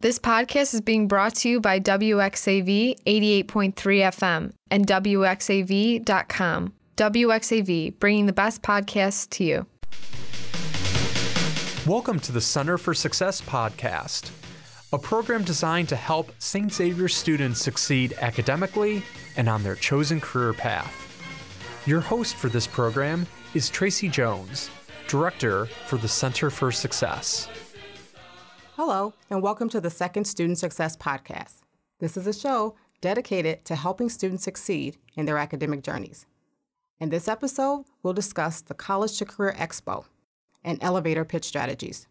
This podcast is being brought to you by WXAV 88.3 FM and WXAV.com. WXAV, bringing the best podcasts to you. Welcome to the Center for Success podcast, a program designed to help St. Xavier students succeed academically and on their chosen career path. Your host for this program is Tracy Jones, Director for the Center for Success. Hello, and welcome to the Second Student Success Podcast. This is a show dedicated to helping students succeed in their academic journeys. In this episode, we'll discuss the College to Career Expo and elevator pitch strategies.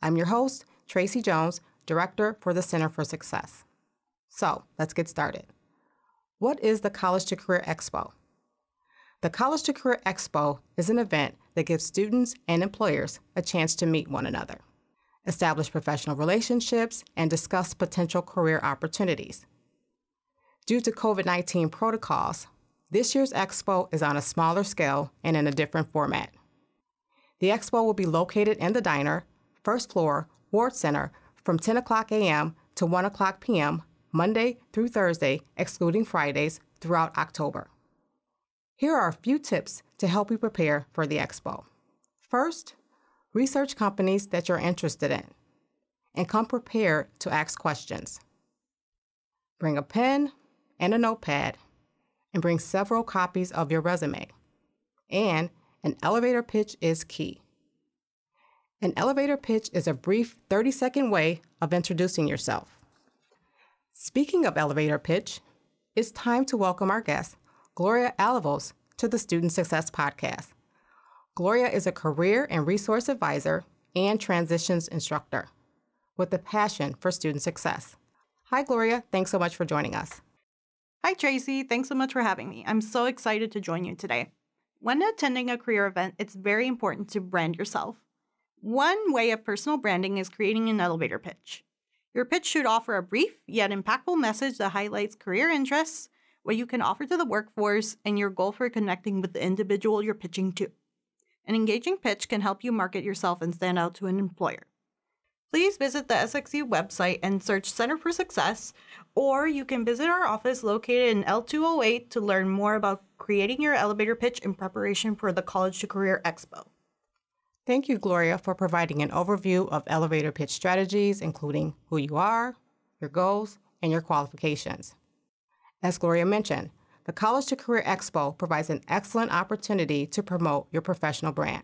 I'm your host, Tracy Jones, Director for the Center for Success. So, let's get started. What is the College to Career Expo? The College to Career Expo is an event that gives students and employers a chance to meet one another establish professional relationships, and discuss potential career opportunities. Due to COVID 19 protocols, this year's expo is on a smaller scale and in a different format. The expo will be located in the diner, first floor, Ward Center, from 10 o'clock a.m. to 1 o'clock p.m., Monday through Thursday, excluding Fridays, throughout October. Here are a few tips to help you prepare for the expo. First, Research companies that you're interested in and come prepared to ask questions. Bring a pen and a notepad and bring several copies of your resume. And an elevator pitch is key. An elevator pitch is a brief 30 second way of introducing yourself. Speaking of elevator pitch, it's time to welcome our guest, Gloria Avalos, to the Student Success Podcast. Gloria is a career and resource advisor and transitions instructor with a passion for student success. Hi, Gloria. Thanks so much for joining us. Hi, Tracy. Thanks so much for having me. I'm so excited to join you today. When attending a career event, it's very important to brand yourself. One way of personal branding is creating an elevator pitch. Your pitch should offer a brief yet impactful message that highlights career interests, what you can offer to the workforce, and your goal for connecting with the individual you're pitching to. An engaging pitch can help you market yourself and stand out to an employer. Please visit the SXU website and search Center for Success, or you can visit our office located in L208 to learn more about creating your elevator pitch in preparation for the College to Career Expo. Thank you, Gloria, for providing an overview of elevator pitch strategies, including who you are, your goals, and your qualifications. As Gloria mentioned, the College to Career Expo provides an excellent opportunity to promote your professional brand.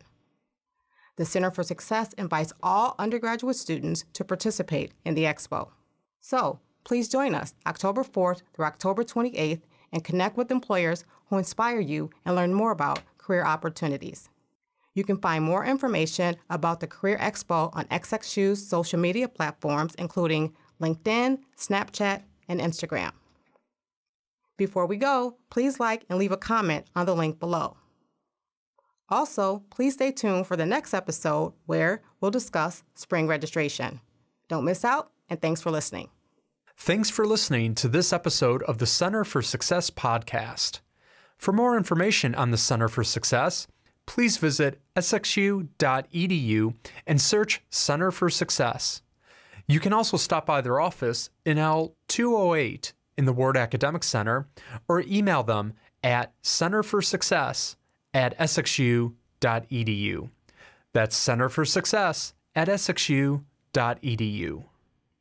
The Center for Success invites all undergraduate students to participate in the expo. So, please join us October 4th through October 28th and connect with employers who inspire you and learn more about career opportunities. You can find more information about the Career Expo on SXU's social media platforms, including LinkedIn, Snapchat, and Instagram. Before we go, please like and leave a comment on the link below. Also, please stay tuned for the next episode where we'll discuss spring registration. Don't miss out, and thanks for listening. Thanks for listening to this episode of the Center for Success podcast. For more information on the Center for Success, please visit sxu.edu and search Center for Success. You can also stop by their office in L208 in the Ward Academic Center or email them at centerforsuccess at sxu.edu. That's Center for Success at sxu.edu.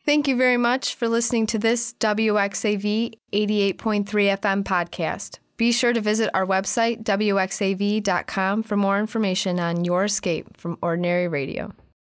Thank you very much for listening to this WXAV 88.3 FM podcast. Be sure to visit our website, wxav.com, for more information on your escape from ordinary radio.